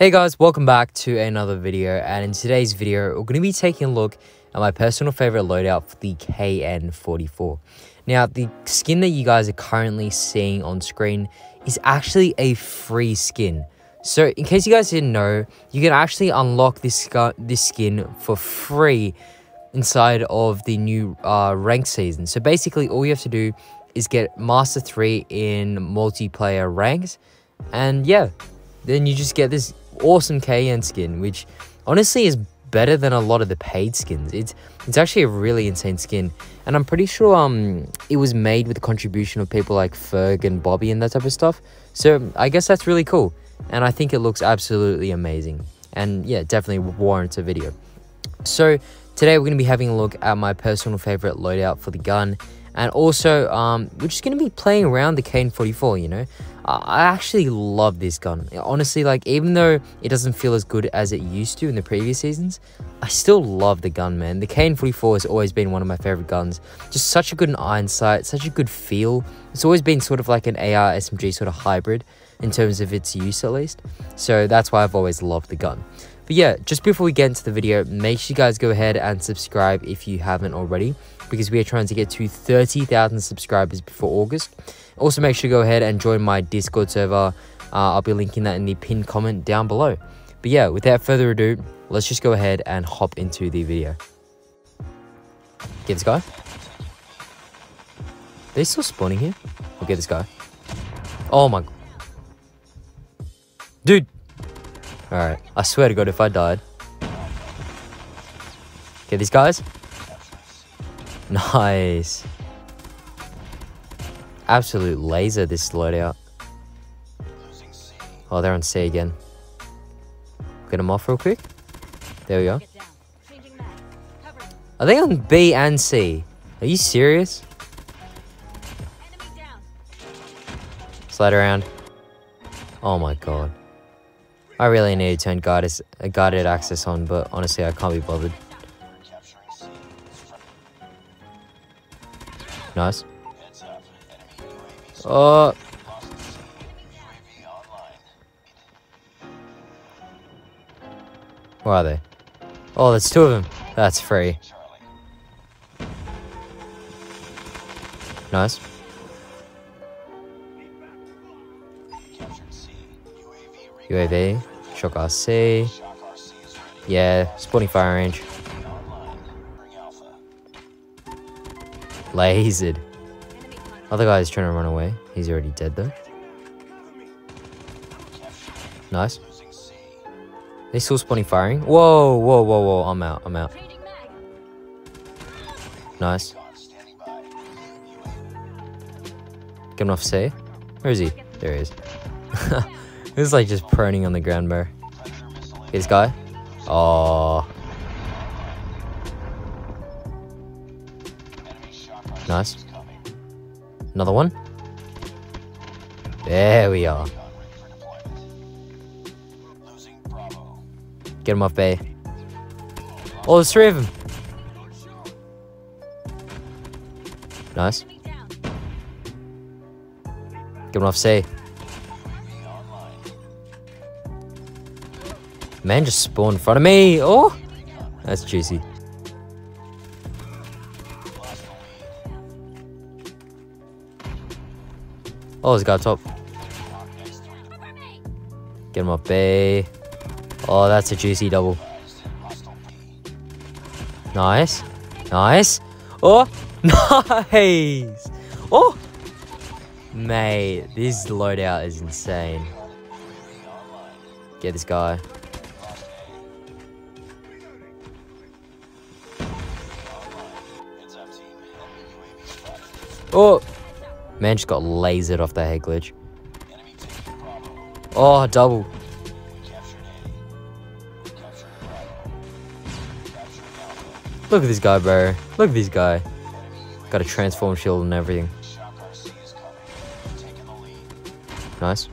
Hey guys, welcome back to another video and in today's video we're going to be taking a look at my personal favorite loadout for the KN44. Now the skin that you guys are currently seeing on screen is actually a free skin. So in case you guys didn't know, you can actually unlock this, this skin for free inside of the new uh, rank season. So basically all you have to do is get Master 3 in multiplayer ranks and yeah, then you just get this awesome KN skin, which honestly is better than a lot of the paid skins. It's it's actually a really insane skin, and I'm pretty sure um it was made with the contribution of people like Ferg and Bobby and that type of stuff. So I guess that's really cool, and I think it looks absolutely amazing. And yeah, definitely warrants a video. So today we're going to be having a look at my personal favorite loadout for the gun and also, um, we're just to be playing around the KN44, you know? I actually love this gun. Honestly, like, even though it doesn't feel as good as it used to in the previous seasons, I still love the gun, man. The KN44 has always been one of my favorite guns. Just such a good iron sight, such a good feel. It's always been sort of like an AR SMG sort of hybrid in terms of its use, at least. So that's why I've always loved the gun. But yeah, just before we get into the video, make sure you guys go ahead and subscribe if you haven't already because we are trying to get to 30,000 subscribers before August. Also, make sure to go ahead and join my Discord server. Uh, I'll be linking that in the pinned comment down below. But yeah, without further ado, let's just go ahead and hop into the video. Get this guy. They still spawning here? We'll get this guy. Oh my... Dude! Alright, I swear to god if I died. Get these guys. Nice. Absolute laser, this loadout. Oh, they're on C again. Get them off real quick. There we go. Are they on B and C? Are you serious? Slide around. Oh my god. I really need to turn guided, uh, guided access on, but honestly, I can't be bothered. Nice. Oh. Uh, where are they? Oh, there's two of them. That's free. Nice. UAV, Shock RC. Yeah, spawning fire range. Lasered. Other guy is trying to run away. He's already dead though. Nice. They still spawning firing. Whoa, whoa, whoa, whoa. I'm out. I'm out. Nice. Get him off C. Where is he? There he is. this is like just proning on the ground, bro. This guy. Oh. Nice. Another one. There we are. Get him off B. Oh, there's three of them. Nice. Get him off C. Man just spawned in front of me. Oh, that's juicy. Oh, he's got top. Get him up B. Oh, that's a juicy double. Nice. Nice. Oh, nice. Oh, mate, this loadout is insane. Get this guy. Oh, Man just got lasered off the head glitch. Oh, double. Look at this guy, bro. Look at this guy. Got a transform shield and everything. Nice.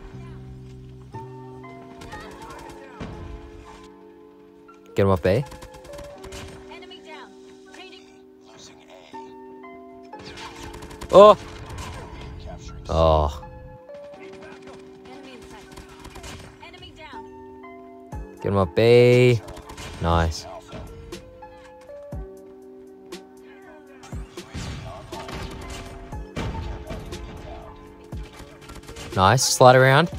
Get him off A. Oh! Oh. Get him up B. Nice. Nice. Slide around.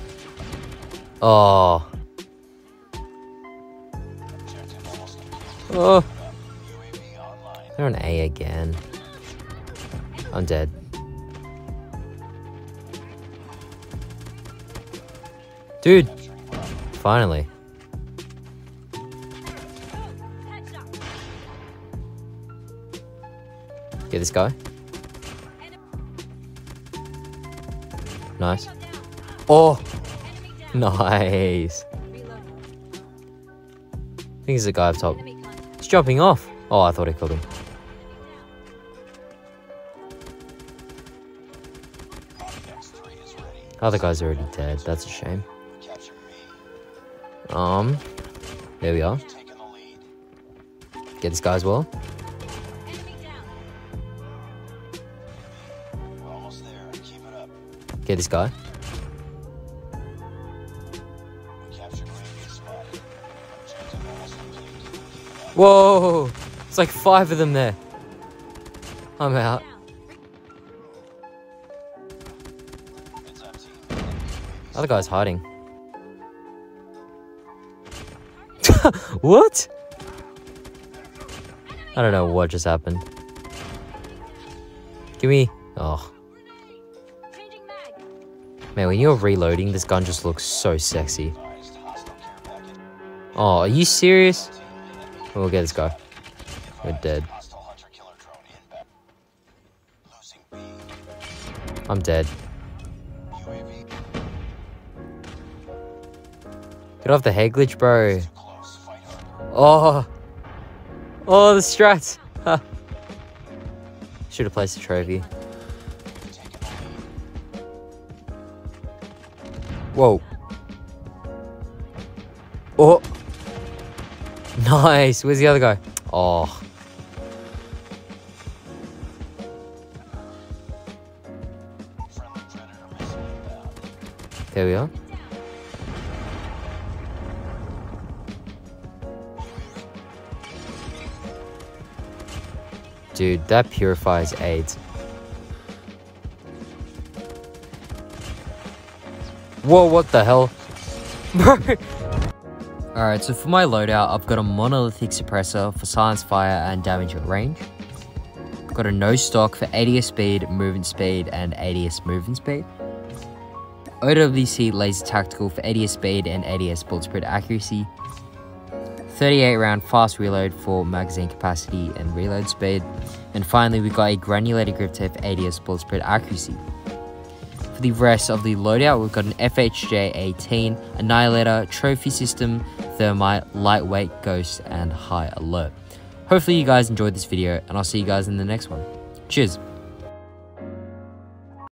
Oh. Oh. They're on A again. I'm dead. Dude. Finally. Get this guy. Nice. Oh! Nice. I think he's the guy up top. He's jumping off. Oh, I thought I killed him. Other guy's are already dead. That's a shame. Um, there we are. Get this guy as well. Get this guy. Whoa! It's like five of them there. I'm out. Other guy's hiding. what? I don't know what just happened. Give me... Oh. Man, when you're reloading, this gun just looks so sexy. Oh, are you serious? We'll get this guy. We're dead. I'm dead. Get off the head glitch, bro. Oh. Oh, the strats. Should have placed a trophy. Whoa. Oh. Nice. Where's the other guy? Oh. There we are. Dude, that purifies AIDS. Whoa, what the hell? Alright, so for my loadout, I've got a monolithic suppressor for silence fire and damage at range. I've got a no stock for ADS speed, movement speed, and ADS movement speed. OWC laser tactical for ADS speed and ADS bullet spread accuracy. 38 round fast reload for magazine capacity and reload speed. And finally, we got a granulated grip tape ADS bullet spread accuracy. For the rest of the loadout, we've got an FHJ-18, Annihilator, Trophy System, Thermite, Lightweight, Ghost, and High Alert. Hopefully you guys enjoyed this video, and I'll see you guys in the next one. Cheers!